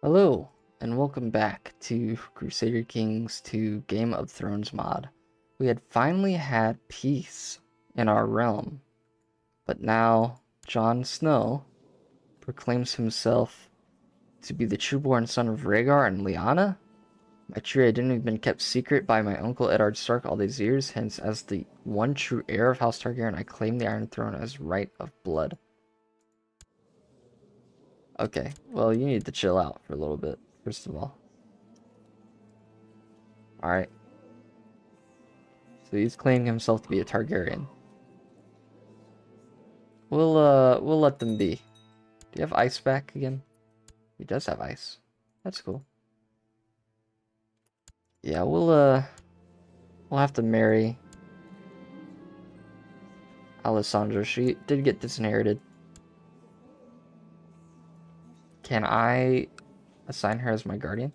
Hello, and welcome back to Crusader Kings 2 Game of Thrones mod. We had finally had peace in our realm, but now Jon Snow proclaims himself to be the trueborn son of Rhaegar and Lyanna? My true identity has been kept secret by my uncle Eddard Stark all these years, hence as the one true heir of House Targaryen, I claim the Iron Throne as right of blood. Okay, well, you need to chill out for a little bit, first of all. Alright. So he's claiming himself to be a Targaryen. We'll, uh, we'll let them be. Do you have ice back again? He does have ice. That's cool. Yeah, we'll, uh, we'll have to marry Alessandra. She did get disinherited. Can I assign her as my guardian?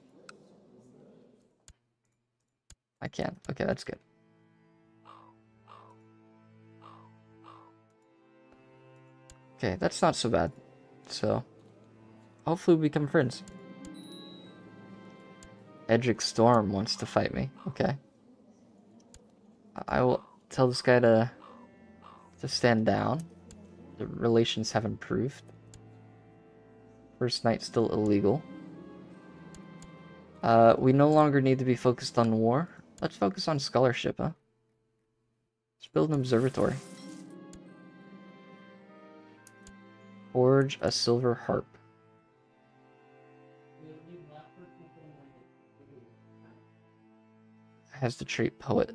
I can. Okay, that's good. Okay, that's not so bad. So, hopefully we become friends. Edric Storm wants to fight me. Okay. I will tell this guy to to stand down. The relations have improved. First night still illegal. Uh, we no longer need to be focused on war. Let's focus on scholarship, huh? Let's build an observatory. Forge a silver harp. Has the trait poet.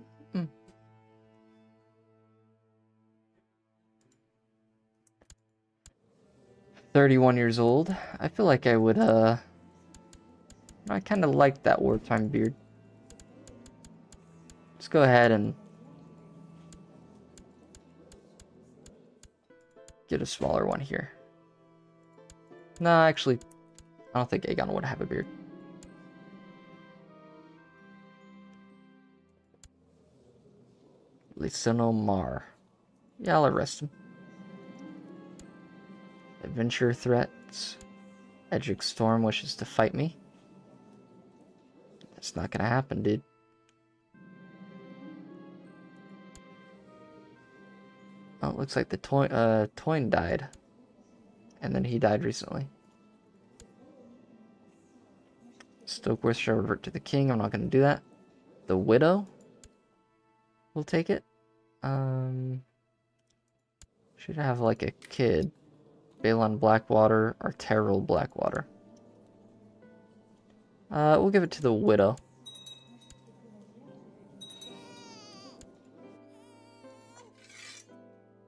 Hmm. Thirty-one years old. I feel like I would. Uh, I kind of like that wartime beard. Let's go ahead and get a smaller one here. No, actually, I don't think Aegon would have a beard. Lysanel Mar. Yeah, I'll arrest him. Adventure threats. Edric Storm wishes to fight me. That's not gonna happen, dude. Oh, looks like the toy uh Toyne died. And then he died recently. Stokeworth shall revert to the king. I'm not gonna do that. The widow will take it. Um should have like a kid. Balon Blackwater or Terrell Blackwater. Uh, we'll give it to the widow.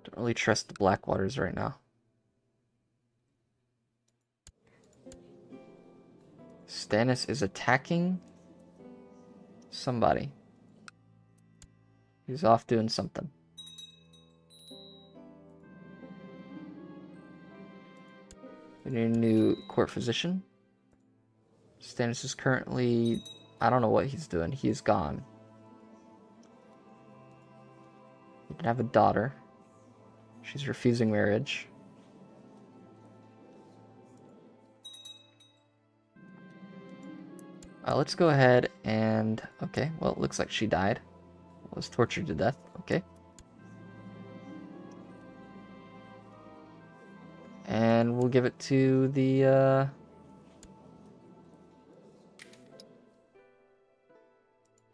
Don't really trust the Blackwaters right now. Stannis is attacking somebody. He's off doing something. We need a new court physician. Stannis is currently... I don't know what he's doing. He's gone. He did have a daughter. She's refusing marriage. Uh, let's go ahead and... Okay, well, it looks like she died. Was tortured to death. Give it to the... Uh...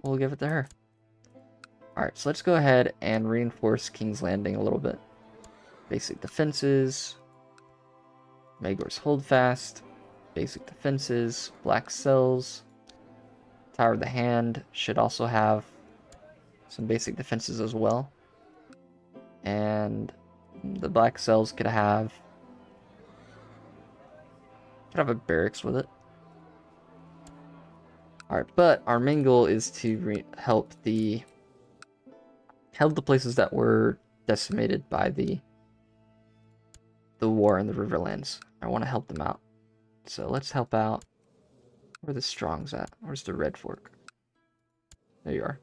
We'll give it to her. Alright, so let's go ahead and reinforce King's Landing a little bit. Basic defenses. Maegor's Holdfast. Basic defenses. Black Cells. Tower of the Hand should also have some basic defenses as well. And the Black Cells could have could have a barracks with it. Alright, but our main goal is to help the help the places that were decimated by the the war in the Riverlands. I want to help them out. So let's help out. Where the Strongs at? Where's the Red Fork? There you are.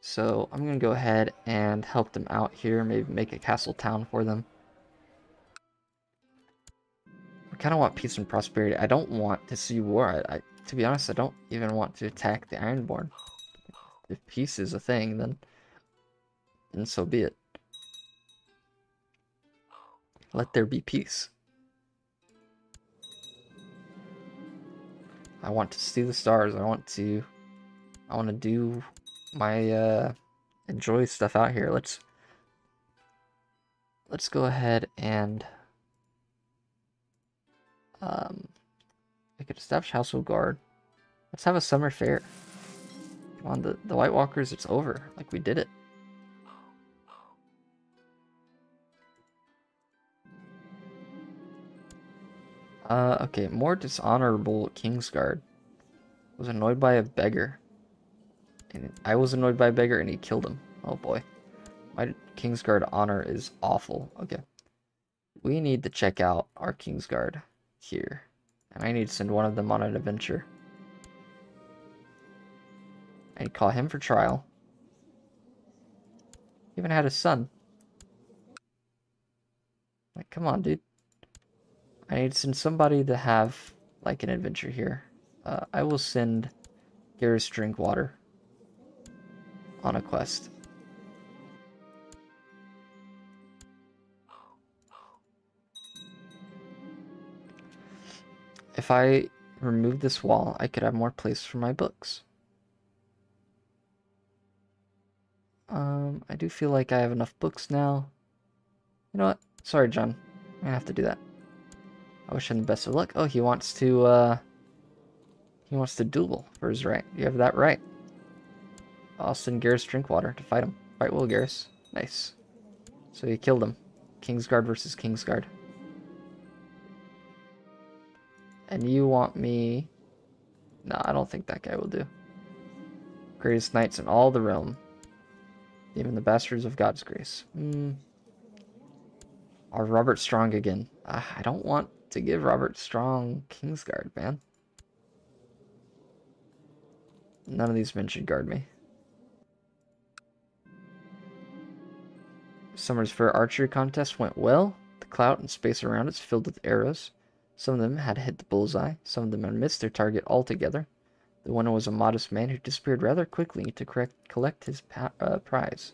So I'm going to go ahead and help them out here. Maybe make a castle town for them. Kind of want peace and prosperity. I don't want to see war. I, I, to be honest, I don't even want to attack the Ironborn. If peace is a thing, then, then so be it. Let there be peace. I want to see the stars. I want to I want to do my uh enjoy stuff out here. Let's let's go ahead and um I could establish household guard. Let's have a summer fair. Come on, the, the White Walkers, it's over. Like we did it. Uh, okay, more dishonorable Kingsguard. Was annoyed by a beggar. And I was annoyed by a beggar and he killed him. Oh boy. My Kingsguard honor is awful. Okay. We need to check out our Kingsguard here. And I need to send one of them on an adventure. I need call him for trial. He even had a son. Like, come on, dude. I need to send somebody to have, like, an adventure here. Uh, I will send Garrus Drinkwater on a quest. If I remove this wall, I could have more place for my books. Um, I do feel like I have enough books now. You know what? Sorry, John. I'm gonna have to do that. I wish him the best of luck. Oh, he wants to, uh... He wants to duel for his right. You have that right. I'll send Garrus Drinkwater to fight him. Fight Will Garrus. Nice. So he killed him. Kingsguard versus Kingsguard. And you want me... No, I don't think that guy will do. Greatest knights in all the realm. Even the bastards of God's grace. Are Robert Strong again? Uh, I don't want to give Robert Strong Kingsguard, man. None of these men should guard me. Summer's Fair archery contest went well. The clout and space around it's filled with arrows. Some of them had hit the bullseye. Some of them had missed their target altogether. The winner was a modest man who disappeared rather quickly to correct, collect his uh, prize.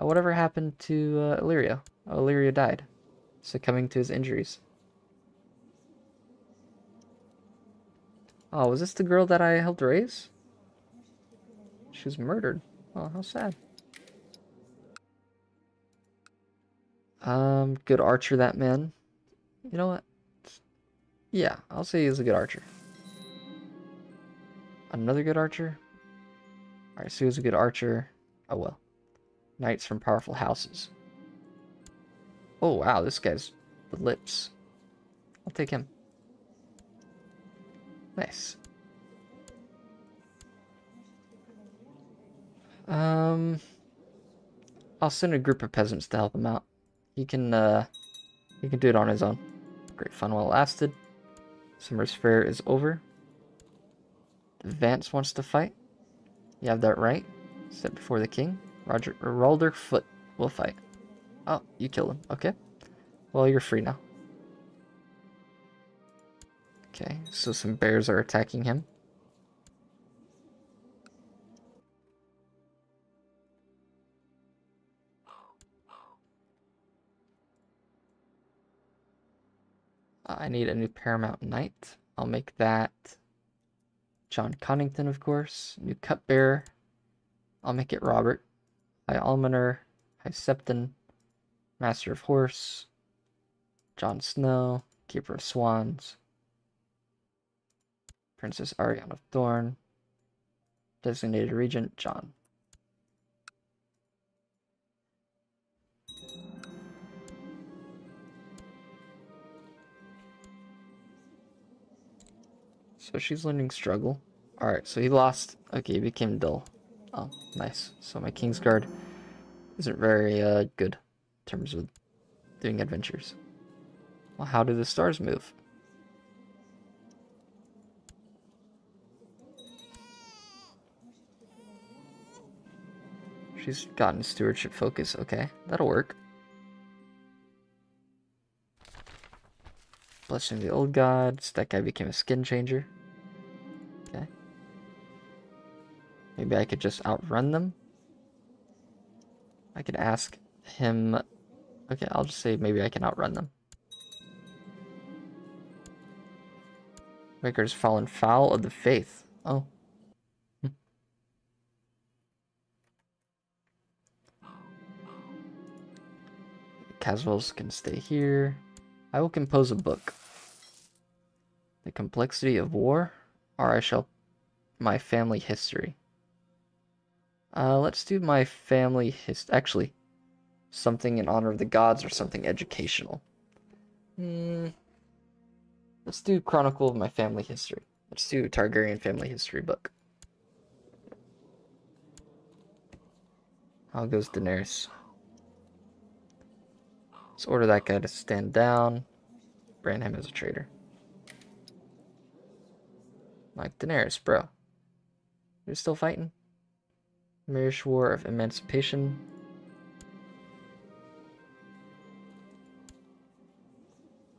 Uh, whatever happened to uh, Illyria? Oh, Illyria died, succumbing to his injuries. Oh, was this the girl that I helped raise? She was murdered. Oh, how sad. Um, good archer, that man. You know what? Yeah, I'll say he's a good archer. Another good archer? Alright, so he was a good archer. Oh well. Knights from powerful houses. Oh wow, this guy's the lips. I'll take him. Nice. Um, I'll send a group of peasants to help him out. He can, uh, he can do it on his own. Great fun while it lasted. Summer's fair is over. Vance wants to fight. You have that right. Step before the king. Roger Ralder Foot will fight. Oh, you killed him. Okay. Well, you're free now. Okay, so some bears are attacking him. I need a new Paramount Knight. I'll make that Jon Connington, of course. New Cupbearer. I'll make it Robert. High Almoner. High Septon. Master of Horse. Jon Snow. Keeper of Swans. Princess Ariane of Thorn. Designated Regent, John. So she's learning struggle. Alright, so he lost. Okay, he became dull. Oh, nice. So my Kingsguard isn't very uh, good in terms of doing adventures. Well, how do the stars move? She's gotten stewardship focus. Okay, that'll work. Blessing the old gods. That guy became a skin changer. Maybe I could just outrun them. I could ask him... Okay, I'll just say maybe I can outrun them. Maker's fallen foul of the faith. Oh. Caswells can stay here. I will compose a book. The complexity of war, or I shall my family history. Uh, let's do my family hist. Actually, something in honor of the gods or something educational. Hmm. Let's do Chronicle of my family history. Let's do Targaryen family history book. How goes Daenerys? Let's order that guy to stand down. Brand him as a traitor. Like Daenerys, bro. You're still fighting? Marish War of Emancipation.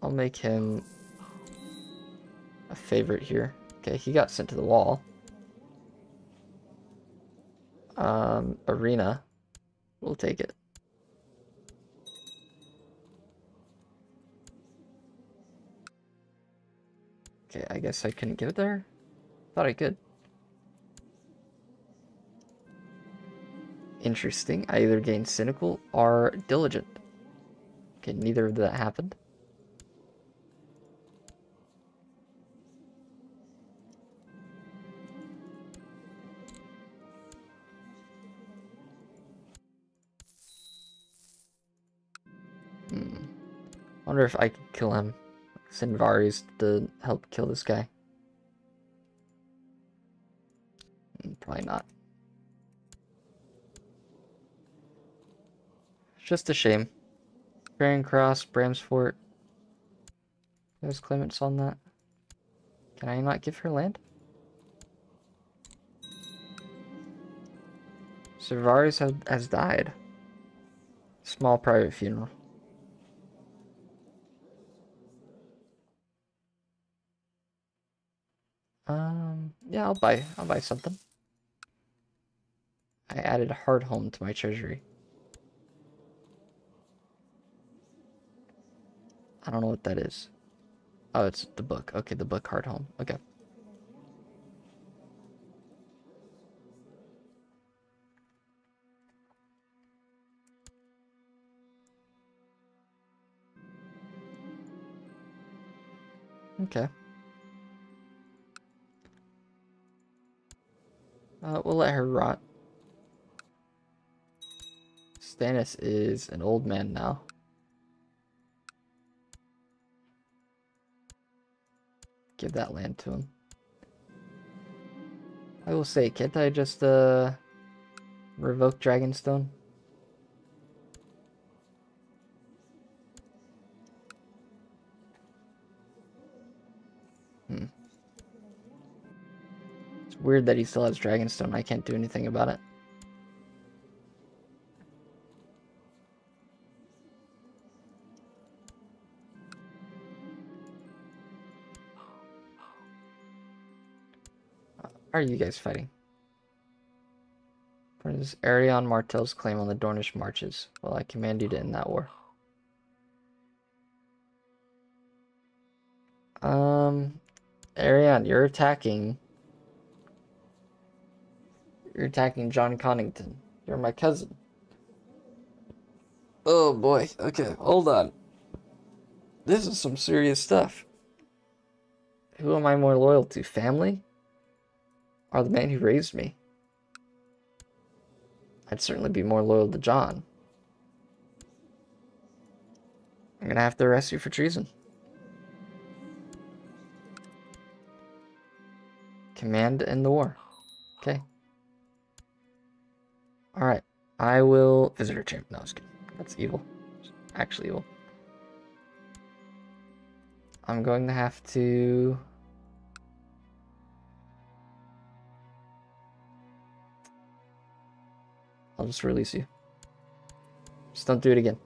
I'll make him a favorite here. Okay, he got sent to the wall. Um, arena. We'll take it. Okay, I guess I couldn't get it there. Thought I could. Interesting. I either gained cynical or diligent. Okay, neither of that happened. Hmm. Wonder if I could kill him. Send Varys to help kill this guy. Hmm, probably not. Just a shame. Charing Cross, Bramsfort. There's Clements on that. Can I not give her land? Sir Varys has, has died. Small private funeral. Um, yeah, I'll buy, I'll buy something. I added Hardhome to my treasury. I don't know what that is. Oh, it's the book. Okay, the book Hardhome. Okay. Okay. Uh, we'll let her rot. Stannis is an old man now. Give that land to him. I will say, can't I just, uh, revoke Dragonstone? Hmm It's weird that he still has Dragonstone. I can't do anything about it. Are you guys fighting? What is Arion Martell's claim on the Dornish marches? Well, I command you to end that war. Um, Arion, you're attacking you're attacking Jon Connington. You're my cousin. Oh boy. Okay, hold on. This is some serious stuff. Who am I more loyal to? Family? Or the man who raised me? I'd certainly be more loyal to Jon. I'm gonna have to arrest you for treason. Command end the war. Okay. Alright. I will... Visitor champ. No. That's evil. Actually evil. I'm going to have to... I'll just release you. Just don't do it again.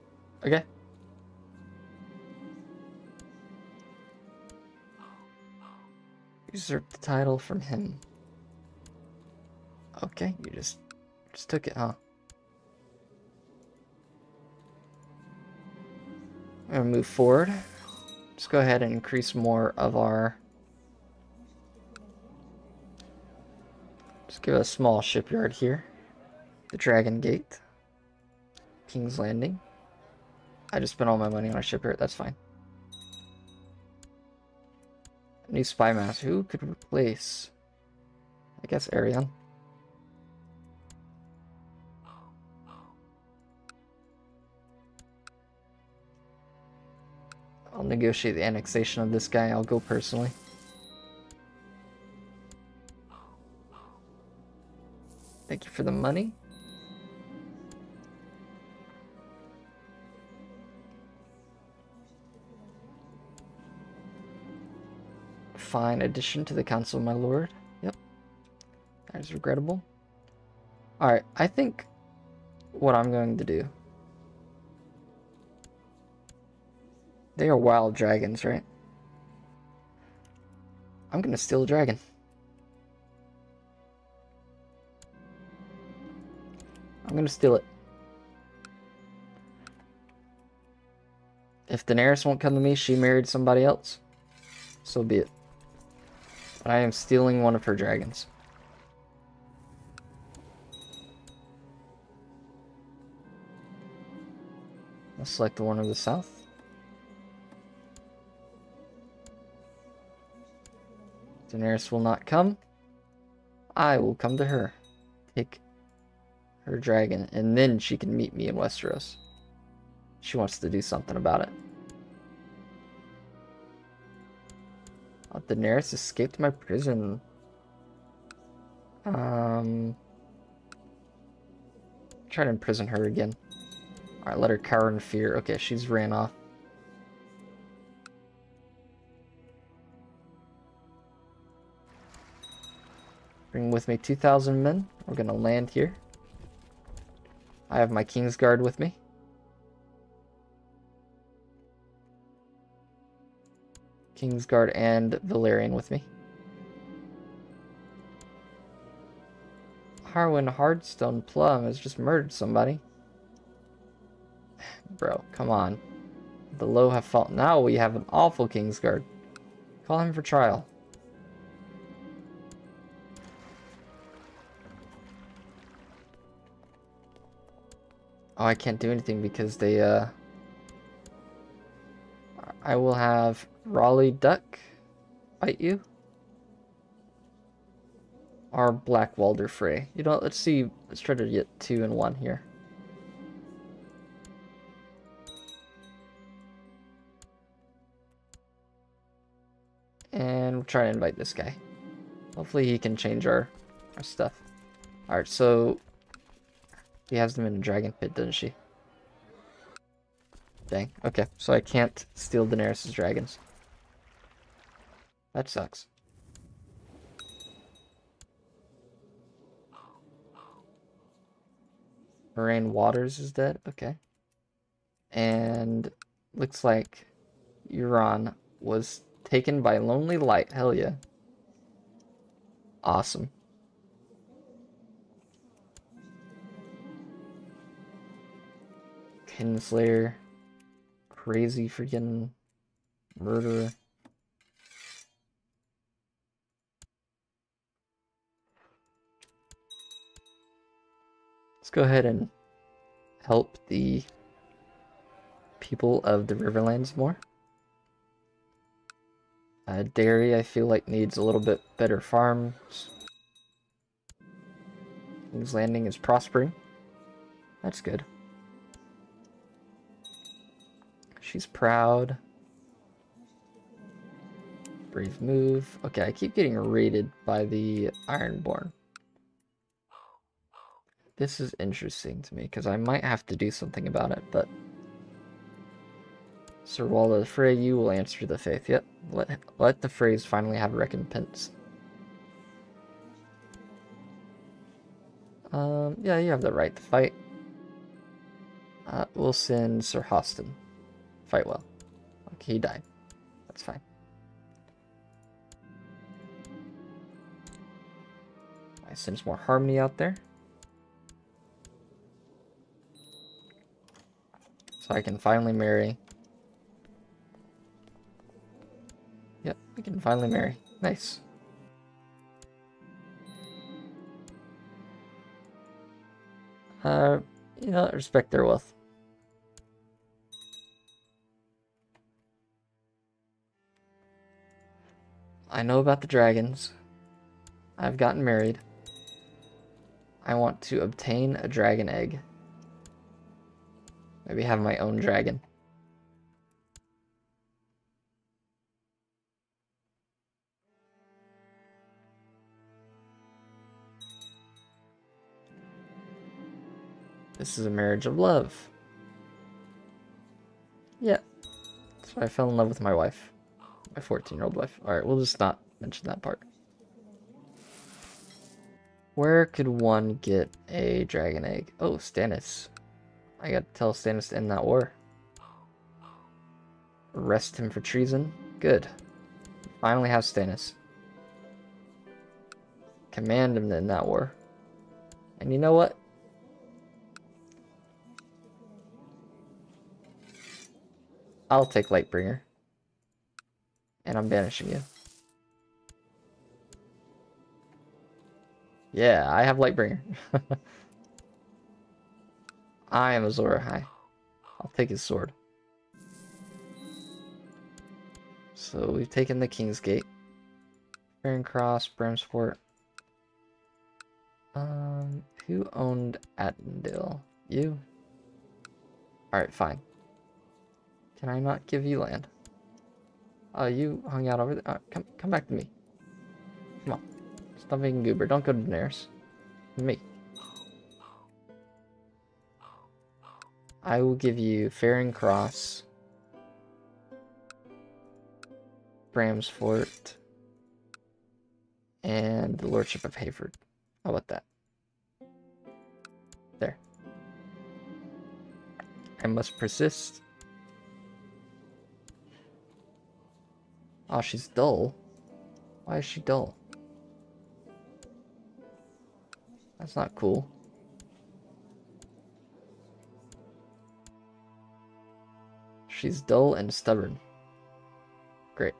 Okay? Usurp the title from him. Okay, you just just took it, huh? I'm gonna move forward. Just go ahead and increase more of our Just give a small shipyard here. The Dragon Gate. King's Landing. I just spent all my money on a shipyard, that's fine. New spy master. Who could replace? I guess Arion. I'll negotiate the annexation of this guy. I'll go personally. Thank you for the money. Fine addition to the council, of my lord. Yep. That is regrettable. Alright, I think what I'm going to do... They are wild dragons, right? I'm gonna steal a dragon. I'm gonna steal it. If Daenerys won't come to me, she married somebody else. So be it. I am stealing one of her dragons. I'll select the one of the south. Daenerys will not come. I will come to her. Take her dragon, and then she can meet me in Westeros. She wants to do something about it. Oh, Daenerys escaped my prison. Um, try to imprison her again. Alright, let her cower in fear. Okay, she's ran off. Bring with me 2,000 men. We're gonna land here. I have my Kingsguard with me. Kingsguard and Valyrian with me. Harwin Hardstone Plum has just murdered somebody. Bro, come on. The low have fallen. Now we have an awful Kingsguard. Call him for trial. Oh, I can't do anything because they, uh... I will have Raleigh Duck fight you. Our Black Walder Frey. You know, let's see. Let's try to get two and one here. And we'll try to invite this guy. Hopefully he can change our, our stuff. Alright, so she has them in a dragon pit, doesn't she? Dang. Okay, so I can't steal Daenerys' dragons. That sucks. Moraine Waters is dead? Okay. And looks like Euron was taken by Lonely Light. Hell yeah. Awesome. Kinslayer. Crazy freaking murderer. Go ahead and help the people of the Riverlands more. Uh, Darry, I feel like, needs a little bit better farms. King's Landing is prospering. That's good. She's proud. Brave move. Okay, I keep getting raided by the Ironborn. This is interesting to me, because I might have to do something about it, but... Sir Walder the Frey, you will answer the faith. Yep, let, let the Freys finally have recompense. Um, yeah, you have the right to fight. Uh, we'll send Sir Hoston fight well. Okay, he died. That's fine. I sense more harmony out there. So I can finally marry. Yep, we can finally marry. Nice. Uh, you know, respect their wealth. I know about the dragons. I've gotten married. I want to obtain a dragon egg. Maybe have my own dragon. This is a marriage of love. Yeah. So I fell in love with my wife. My 14-year-old wife. Alright, we'll just not mention that part. Where could one get a dragon egg? Oh, Stannis. I gotta tell Stannis to end that war. Arrest him for treason. Good. Finally have Stannis. Command him to end that war. And you know what? I'll take Lightbringer. And I'm banishing you. Yeah, I have Lightbringer. I am Azor Ahai. I'll take his sword. So we've taken the King's Gate. Farron Cross, Bramsport. Um, who owned Attendale? You? Alright, fine. Can I not give you land? Oh, you hung out over there. Uh, come, come back to me. Come on. Stop being goober. Don't go to Daenerys. Me. I will give you Farron Cross, Bramsfort, and the Lordship of Hayford. How about that? There. I must persist. Oh, she's dull. Why is she dull? That's not cool. She's dull and stubborn. Great.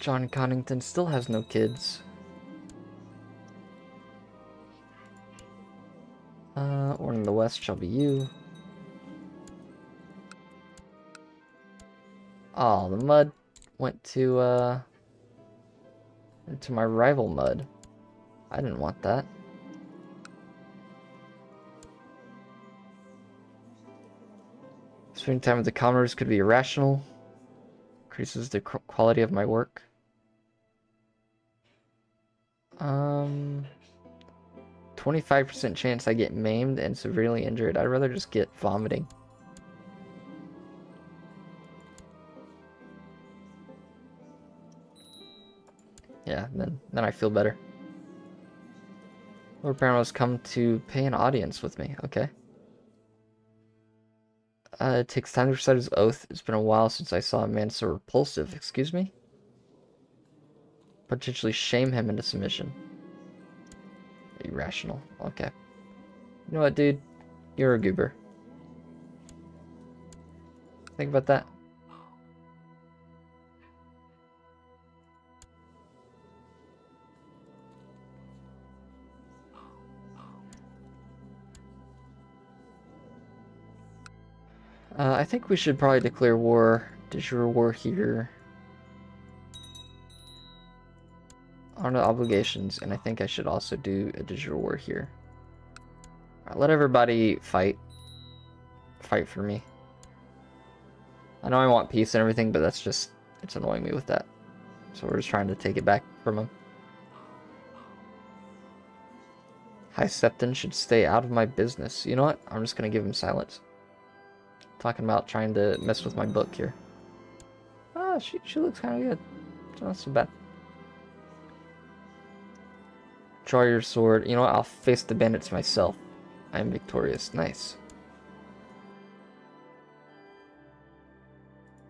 Jon Connington still has no kids. Uh, or in the west shall be you. Oh, the Mudd went to, uh, to my rival Mudd. I didn't want that. Spending time with the commoners could be irrational. Increases the quality of my work. Um, 25% chance I get maimed and severely injured. I'd rather just get vomiting. Then I feel better. Lord Paramount's come to pay an audience with me. Okay. Uh, it takes time to recite his oath. It's been a while since I saw a man so repulsive. Excuse me? Potentially shame him into submission. Irrational. Okay. You know what, dude? You're a goober. Think about that. Uh, I think we should probably declare war, jure war here. On the obligations, and I think I should also do a jure war here. Right, let everybody fight. Fight for me. I know I want peace and everything, but that's just, it's annoying me with that. So we're just trying to take it back from him. High Septon should stay out of my business. You know what? I'm just going to give him silence. Talking about trying to mess with my book here. Ah, she, she looks kind of good. Not so bad. Draw your sword. You know what? I'll face the bandits myself. I am victorious. Nice.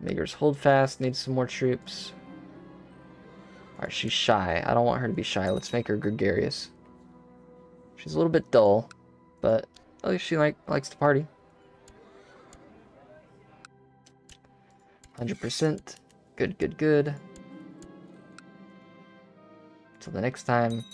Maegor's Holdfast. needs some more troops. Alright, she's shy. I don't want her to be shy. Let's make her gregarious. She's a little bit dull, but at least she like likes to party. 100%. Good, good, good. Till the next time.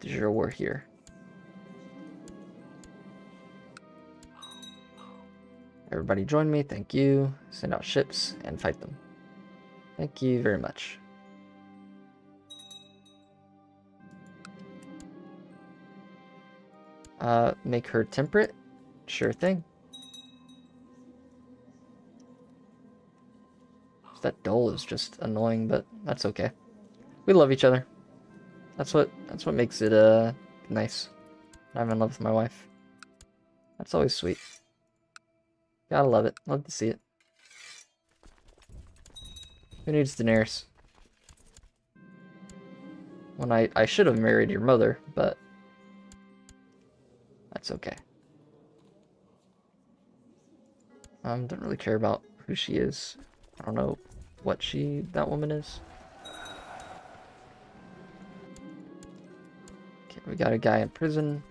De war here. Everybody join me, thank you. Send out ships and fight them. Thank you very much. Uh, make her temperate? Sure thing. That dole is just annoying, but that's okay. We love each other. That's what that's what makes it uh nice. I'm in love with my wife. That's always sweet. Gotta love it. Love to see it. Who needs Daenerys? When I, I should have married your mother, but that's okay. Um, don't really care about who she is. I don't know what she, that woman is. Okay, we got a guy in prison.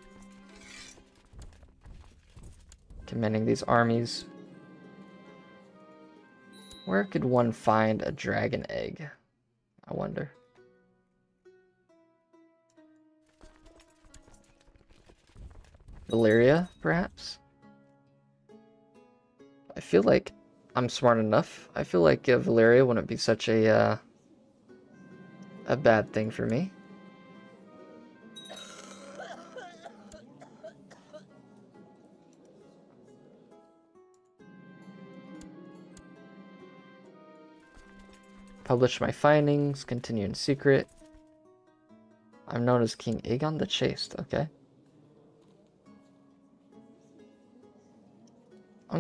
Commanding these armies. Where could one find a dragon egg? I wonder. Valyria, perhaps? I feel like I'm smart enough. I feel like uh, Valyria wouldn't be such a, uh, a bad thing for me. Publish my findings, continue in secret. I'm known as King Aegon the Chaste, okay.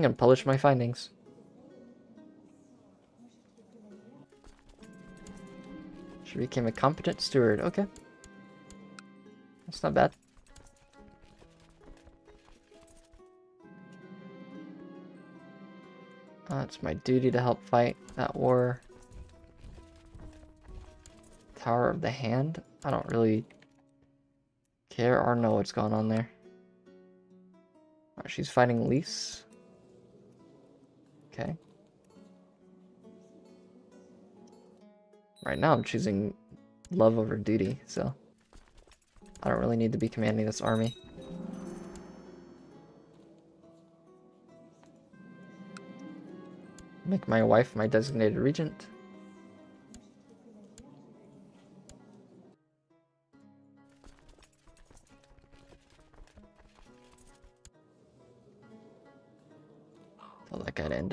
Gonna publish my findings. She became a competent steward, okay. That's not bad. Uh, it's my duty to help fight that war. Tower of the Hand? I don't really care or know what's going on there. Right, she's fighting Lys. Okay. Right now I'm choosing love over duty, so I don't really need to be commanding this army. Make my wife my designated regent.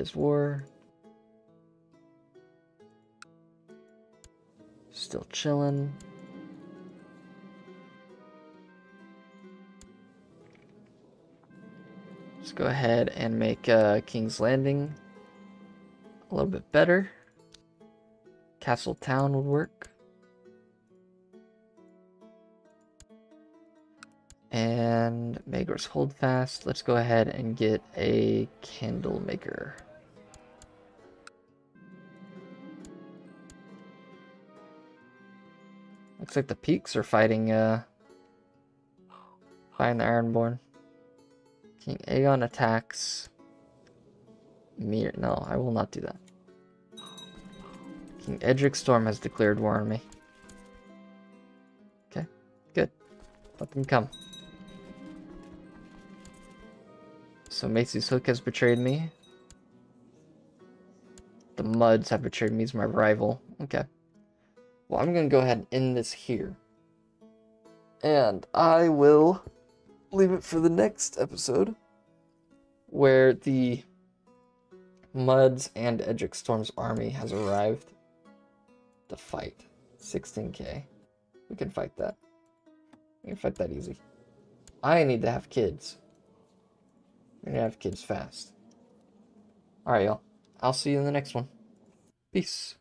This war. Still chilling. Let's go ahead and make uh, King's Landing a little bit better. Castle Town would work. And Maegor's Holdfast. Let's go ahead and get a candle maker. Looks like the peaks are fighting, uh, fighting the Ironborn. King Aegon attacks me. No, I will not do that. King Edric Storm has declared war on me. Okay, good. Let them come. So Massey's Hook has betrayed me. The Mudds have betrayed me as my rival. Okay. Well, I'm going to go ahead and end this here. And I will leave it for the next episode where the Mudds and Edric Storm's army has arrived to fight. 16k. We can fight that. We can fight that easy. I need to have kids. We're gonna have kids fast. Alright, y'all. I'll see you in the next one. Peace.